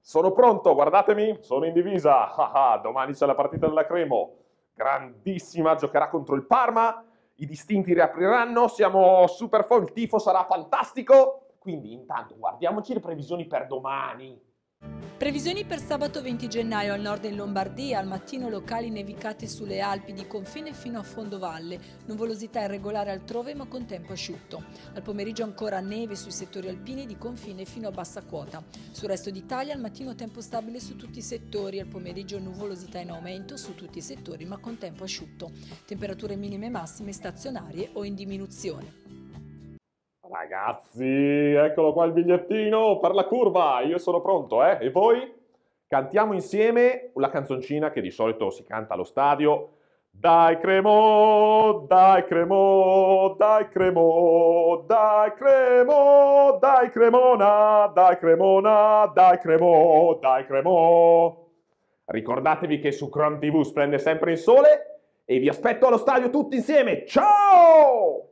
Sono pronto, guardatemi, sono in divisa. Ah, ah, domani c'è la partita della Cremo. Grandissima, giocherà contro il Parma. I distinti riapriranno, siamo super forti, il tifo sarà fantastico. Quindi intanto guardiamoci le previsioni per domani. Previsioni per sabato 20 gennaio al nord in Lombardia, al mattino locali nevicate sulle Alpi di confine fino a fondovalle, nuvolosità irregolare altrove ma con tempo asciutto. Al pomeriggio ancora neve sui settori alpini di confine fino a bassa quota. Sul resto d'Italia al mattino tempo stabile su tutti i settori, al pomeriggio nuvolosità in aumento su tutti i settori ma con tempo asciutto. Temperature minime e massime stazionarie o in diminuzione. Ragazzi, eccolo qua il bigliettino per la curva, io sono pronto, eh? E voi? Cantiamo insieme la canzoncina che di solito si canta allo stadio. Dai Cremo, dai Cremo, dai Cremo, dai Cremo, dai Cremona, dai Cremona, dai Cremo, dai Cremo. Ricordatevi che su Chrome TV splende sempre il sole e vi aspetto allo stadio tutti insieme. Ciao!